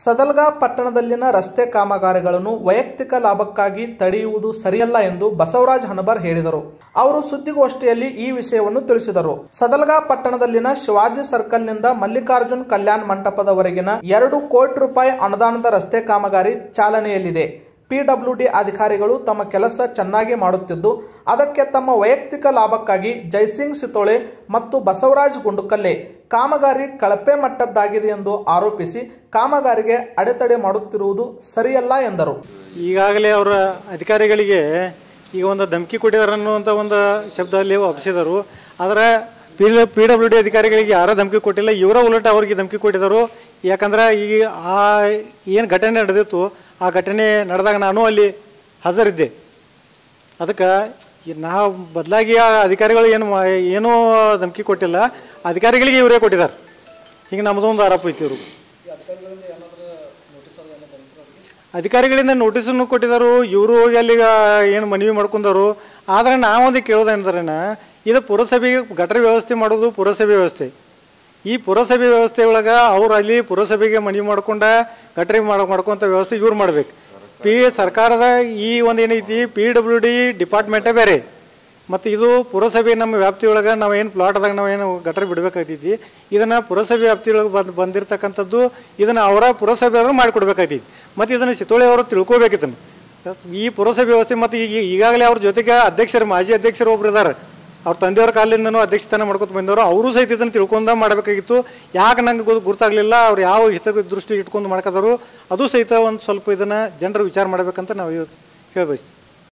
ಸದಲ್ಗಾ ಪಟ್ಟಣದಲ್ಲಿನ ರಸ್ತೆ ಕಾಮಗಾರಿಗಳನ್ನು ವೈಯಕ್ತಿಕ ಲಾಭಕ್ಕಾಗಿ ತಡೆಯುವುದು ಸರಿಯಲ್ಲ ಎಂದು ಬಸವರಾಜ್ ಹನಬರ್ ಹೇಳಿದರು. ಅವರು ಸುದ್ದಿಗೋಷ್ಠಿಯಲ್ಲಿ ಈ ವಿಷಯವನ್ನು ತಿಳಿಸಿದರು. ಸದಲ್ಗಾ ಪಟ್ಟಣದಲ್ಲಿನ ಶಿವಾಜಿ ಸರ್ಕಲ್ನಿಂದ ಮಲ್ಲಿಕಾರ್ಜುನ್ ಕಲ್ಯಾಣ್ ಮಂಟಪದವರೆಗಿನ ಎರಡು ಕೋಟಿ ರೂಪಾಯಿ ಅನುದಾನದ ರಸ್ತೆ ಕಾಮಗಾರಿ ಚಾಲನೆಯಲ್ಲಿದೆ. ಪಿಡಬ್ಲ್ಯೂಡಿ ಅಧಿಕಾರಿಗಳು ತಮ್ಮ ಕೆಲಸ ಚೆನ್ನಾಗಿ ಮಾಡುತ್ತಿದ್ದು, ಅದಕ್ಕೆ ತಮ್ಮ ವೈಯಕ್ತಿಕ ಲಾಭಕ್ಕಾಗಿ ಜೈಸಿಂಗ್ ಸಿತೋಳೆ ಮತ್ತು ಬಸವರಾಜ್ ಗುಂಡುಕಲ್ಲೆ ಕಾಮಗಾರಿ ಕಳಪೆ ಮಟ್ಟದ್ದಾಗಿದೆ ಎಂದು ಆರೋಪಿಸಿ ಕಾಮಗಾರಿಗೆ ಅಡೆತಡೆ ಮಾಡುತ್ತಿರುವುದು ಸರಿಯಲ್ಲ ಎಂದರು. ಈಗಾಗಲೇ ಅವರ ಅಧಿಕಾರಿಗಳಿಗೆ ಈಗ ಒಂದು ಧಮಕಿ ಕೊಟ್ಟಿದ್ದಾರೆ ಅನ್ನುವಂಥ ಒಂದು ಶಬ್ದ ಅಲ್ಲಿ ಒಪ್ಪಿಸಿದರು. ಆದರೆ ಪಿ ಪಿ ಡಬ್ಲ್ಯೂ ಡಿ ಅಧಿಕಾರಿಗಳಿಗೆ ಯಾರೂ ಧಮಕಿ ಕೊಟ್ಟಿಲ್ಲ. ಇವರ ಉಲಟ ಅವರಿಗೆ ಧಮಕಿ ಕೊಟ್ಟಿದ್ದರು. ಯಾಕಂದ್ರೆ ಈ ಆ ಏನು ಘಟನೆ ನಡೆದಿತ್ತು, ಆ ಘಟನೆ ನಡೆದಾಗ ನಾನು ಅಲ್ಲಿ ಹಾಜರಿದ್ದೆ. ಅದಕ್ಕೆ ನಾವು ಬದಲಾಗಿ ಅಧಿಕಾರಿಗಳು ಏನು ಏನೂ ಧಮಕಿ ಕೊಟ್ಟಿಲ್ಲ. ಅಧಿಕಾರಿಗಳಿಗೆ ಇವರೇ ಕೊಟ್ಟಿದ್ದಾರೆ. ಈಗ ನಮ್ಮದೊಂದು ಆರೋಪ ಐತಿ ಇವರು ಅಧಿಕಾರಿಗಳಿಂದ ನೋಟಿಸನ್ನು ಕೊಟ್ಟಿದ್ದಾರೆ. ಇವರು ಹೋಗಿ ಅಲ್ಲಿಗ ಏನು ಮನವಿ ಮಾಡ್ಕೊಂಡರು. ಆದರೆ ನಾವೊಂದು ಕೇಳೋದೇನಂದ್ರೇನ, ಇದು ಪುರಸಭೆಗೆ ಗಟರ ವ್ಯವಸ್ಥೆ ಮಾಡೋದು ಪುರಸಭೆ ವ್ಯವಸ್ಥೆ. ಈ ಪುರಸಭೆ ವ್ಯವಸ್ಥೆ ಒಳಗೆ ಅವ್ರು ಅಲ್ಲಿ ಪುರಸಭೆಗೆ ಮನವಿ ಮಾಡ್ಕೊಂಡ, ಗಟರಿ ಮಾಡ, ಮಾಡ್ಕೊಂತ ವ್ಯವಸ್ಥೆ ಇವ್ರು ಮಾಡ್ಬೇಕು. ಪಿ ಸರ್ಕಾರದ ಈ ಒಂದು ಏನೈತಿ ಪಿ ಡಬ್ಲ್ಯೂ ಡಿ ಡಿಪಾರ್ಟ್ಮೆಂಟೇ ಬೇರೆ. ಮತ್ತು ಇದು ಪುರಸಭೆ ನಮ್ಮ ವ್ಯಾಪ್ತಿಯೊಳಗೆ ನಾವು ಏನು ಪ್ಲಾಟ್ದಾಗ ನಾವು ಏನು ಗಟರ್ ಬಿಡಬೇಕಾಗ್ತೈತಿ. ಇದನ್ನು ಪುರಸಭೆ ವ್ಯಾಪ್ತಿಯೊಳಗೆ ಬಂದು, ಬಂದಿರತಕ್ಕಂಥದ್ದು ಇದನ್ನು ಅವರ ಪುರಸಭೆಯವರು ಮಾಡಿಕೊಡ್ಬೇಕಾಗ್ತೈತಿ. ಮತ್ತು ಇದನ್ನು ಸಿತೋಳಿ ಅವರು ತಿಳ್ಕೋಬೇಕಿತ್ತು ಈ ಪುರಸಭೆ ವ್ಯವಸ್ಥೆ ಮತ್ತು ಈಗ ಈಗಾಗಲೇ ಅವ್ರ ಜೊತೆಗೆ ಅಧ್ಯಕ್ಷರು, ಮಾಜಿ ಅಧ್ಯಕ್ಷರು ಒಬ್ರು ಇದ್ದಾರೆ ಅವ್ರ ತಂದೆಯವ್ರ ಕಾಲಿಂದನೂ ಅಧ್ಯಕ್ಷತನ ಮಾಡ್ಕೊತ ಬಂದವರು, ಅವರು ಸಹಿತ ಇದನ್ನು ತಿಳ್ಕೊಂಡ ಮಾಡಬೇಕಾಗಿತ್ತು. ಯಾಕೆ ನಂಗೆ ಗೊತ್ತು ಅವ್ರು ಯಾವ ಹಿತ ದೃಷ್ಟಿ ಇಟ್ಕೊಂಡು ಮಾಡ್ಕೋದ್ರು ಅದು ಸಹಿತ ಒಂದು ಸ್ವಲ್ಪ ಇದನ್ನು ಜನರು ವಿಚಾರ ಮಾಡಬೇಕಂತ ನಾವು ಇವತ್ತು